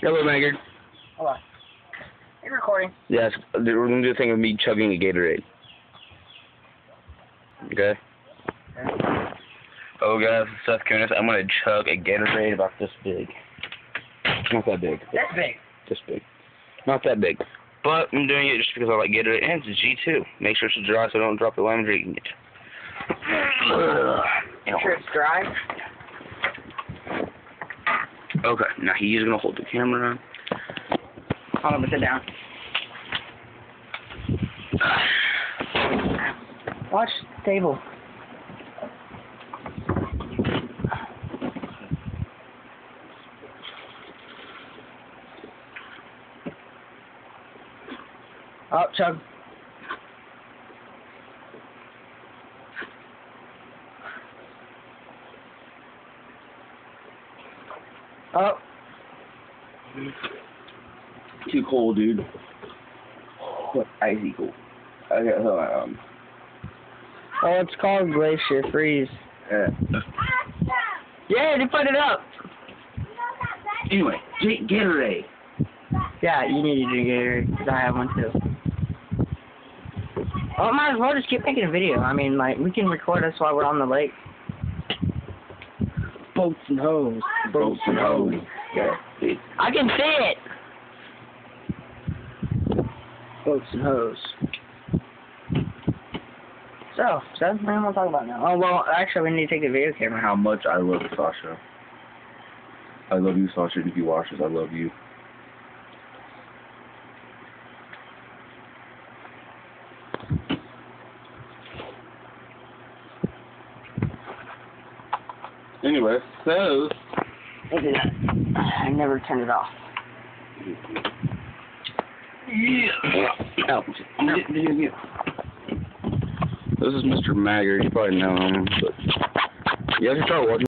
Hello, Megan. Hello. on. You recording? Yes, we're gonna do a thing of me chugging a Gatorade. Okay. Oh, guys, it's Seth Kunis. I'm gonna chug a Gatorade about this big. Not that big. but That's big. This big. Not that big. But I'm doing it just because I like Gatorade, and it's G2. Make sure it's dry so I don't drop the lime drinking it. You sure it's dry? Okay, now he's gonna hold the camera. Hold on, sit down. Watch the table. Oh, chug. Oh, Too cold, dude. What icy cold. Okay, hold on. Um, oh, it's called glacier freeze. uh, Yeah, they put it up. anyway, G- Gatorade. Yeah, you need to drink Gatorade because I have one too. Well, might as well just keep making a video. I mean, like we can record us while we're on the lake. Boats and hoes. Boats and hoes. Yeah. I can see it. Boats and hoes. So, so what do you want to talk about now? Oh well, actually, we need to take the video camera. How much I love Sasha. I love you, Sasha. If you watch this, I love you. Anyway, so Look at. I never turned it off. Yeah. Oh, This is Mr. Maggard. You probably know him, but you have to start watching.